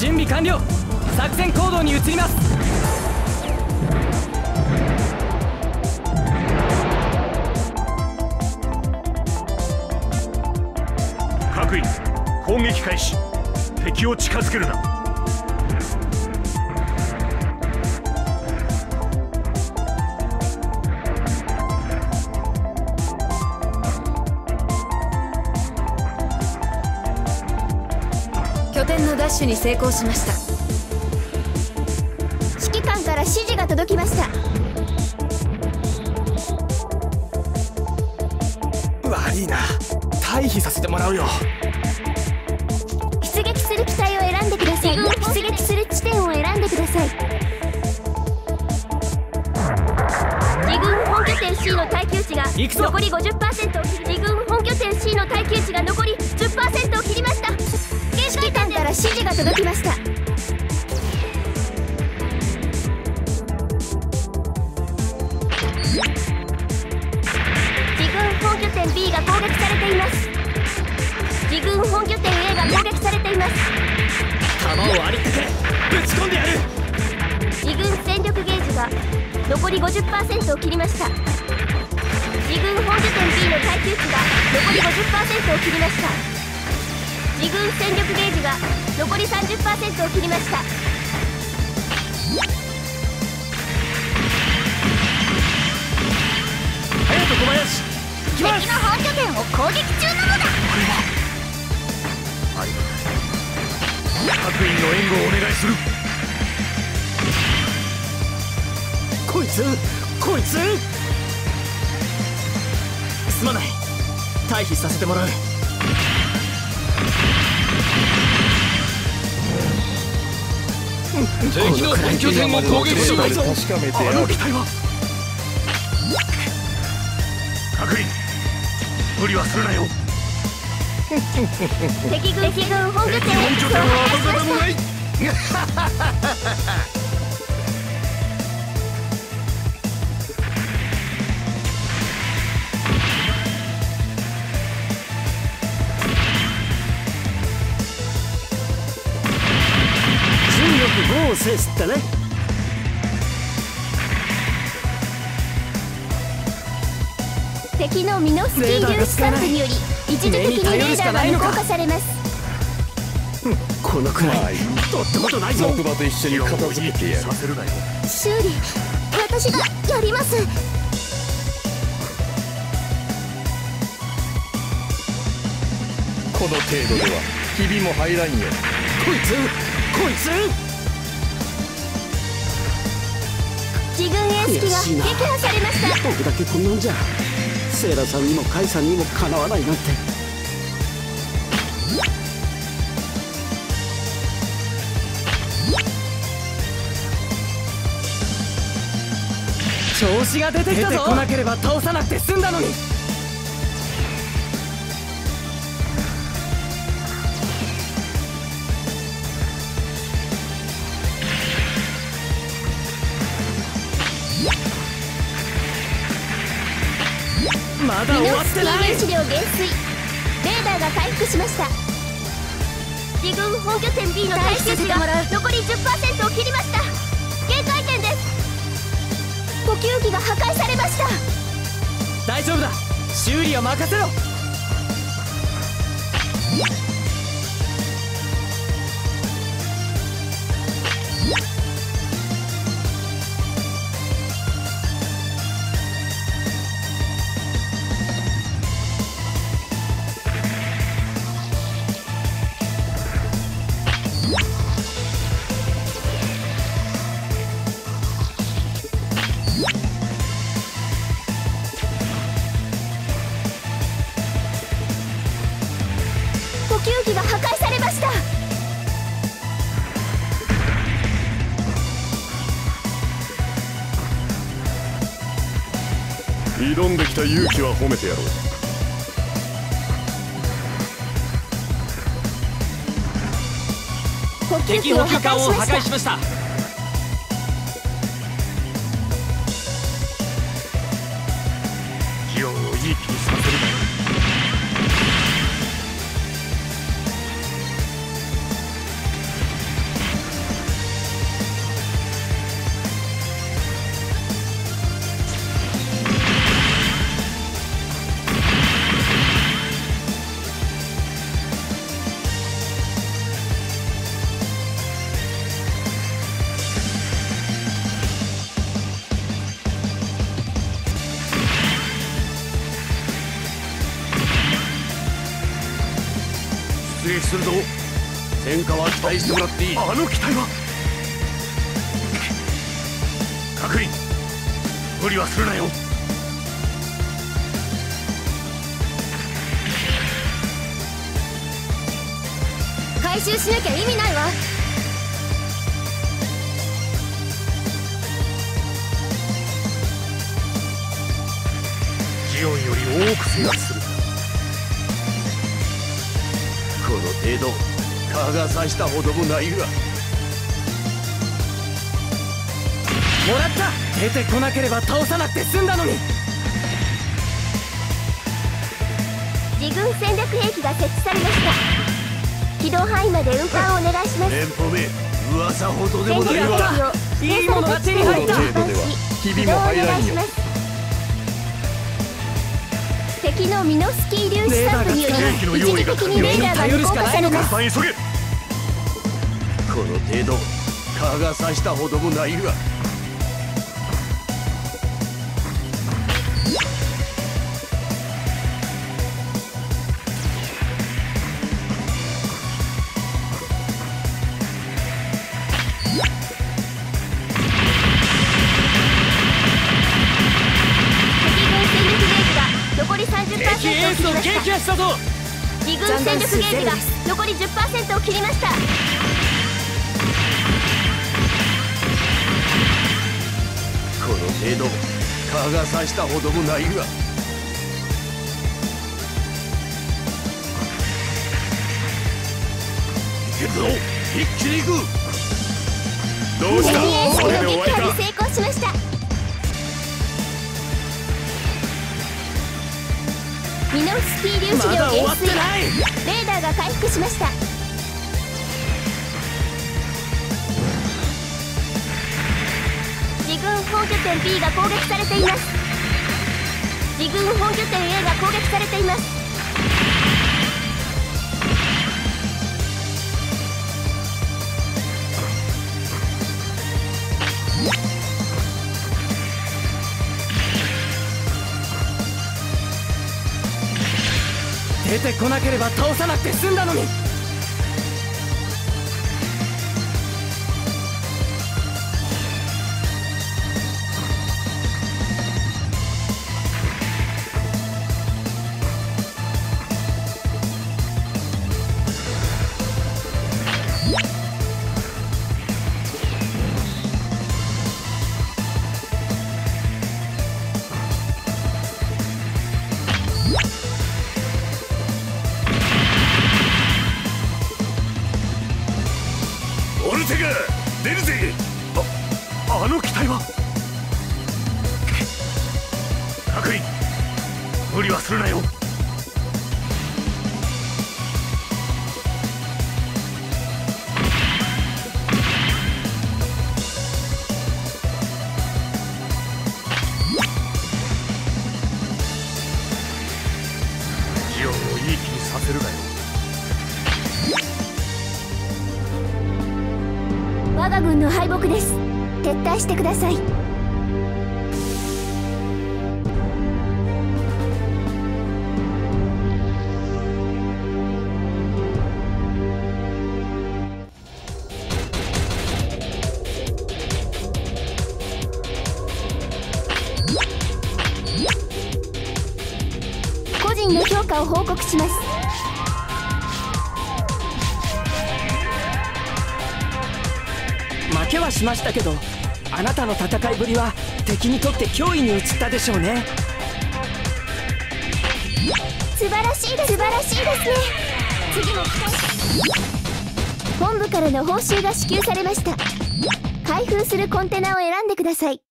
準備完了。作戦行動に移ります。各員攻撃開始。敵を近づけるな。ダッシュに成功しました。指揮官から指示が届きました。悪いな。退避させてもらうよ。出撃する機体を選んでください。出撃する地点を選んでください。自軍本拠点 C の耐久値が残り50%自軍本拠点 C の耐久値が残り10%を切りました指示が届きました。自軍本拠点 B が攻撃されています。自軍本拠点 A が攻撃されています。弾をありったけぶち込んでやる自軍戦力ゲージが残り50%を切りました。自軍本拠点 B の耐久値が残り50%を切りました自軍戦力ゲージが残り30%を切りました。隼人小林行きます。敵の本拠点を攻撃中なのだ。ありがたい各員の援護をお願いする。こいつこいつ。すまない。退避させてもらう敵の本拠点を攻撃しないぞ。あの機体は各員無理はするなよ。敵軍敵軍本拠点敵本拠点は跡形もない順力5を制すってね。敵のミノフスキー粒子散布により一時的にレーダーが無効化されます。このくらい。とってことないぞ木馬と一緒に片付けてやる。させるなよ修理私がやります。この程度ではひびも入らんよ。こいつこいつ自軍エース機が撃破されました。僕だけこんなんじゃセイラさんにもカイさんにもかなわないなんて。調子が出てきたぞ。出てこなければ倒さなくて済んだのにまだ終わってない。粒子量減衰レーダーが回復しました。自軍本拠点 B の耐久値が残り10%を切りました。限界点です。呼吸器が破壊されました。大丈夫だ。修理は任せろ挑んできた勇気は褒めてやろう。敵補給艦を破壊しました。するぞ戦果は期待してもらっていい。あの機体は？確認。無理はするなよ。回収しなきゃ意味ないわ。ジオンより多く制圧するこの程度蚊が刺したほどもないが。もらった！出てこなければ倒さなくて済んだのに！自軍戦略兵器が設置されました。起動範囲まで運搬をお願いします。連邦め噂ほどでもないわ。いいものが手に入った！この程度ではひびも入らんよ敵のミノスキー粒子散布により一時的にレーダーが無効化されますこの程度蚊が刺したほどもないがり30%敵エースをを切りました撃破したぞ自軍戦力ゲージが残り10%を切りました。この程度蚊が刺したほどもないが。行けるぞ。一気に行く。どうした？それで終わりか。に成功しましたミノフスキー粒子ま量減衰レーダーが回復しました。自軍本拠点 B が攻撃されています。自軍本拠点 A が攻撃されていますてこなければ倒さなくて済んだのに。理はするなよジオンをいい気にさせるなよ。我が軍の敗北です。撤退してください。人の評価を報告します。負けはしましたけどあなたの戦いぶりは敵にとって脅威に移ったでしょうね。素晴らしいです素晴らしいですね。次も期待本部からの報酬が支給されました。開封するコンテナを選んでください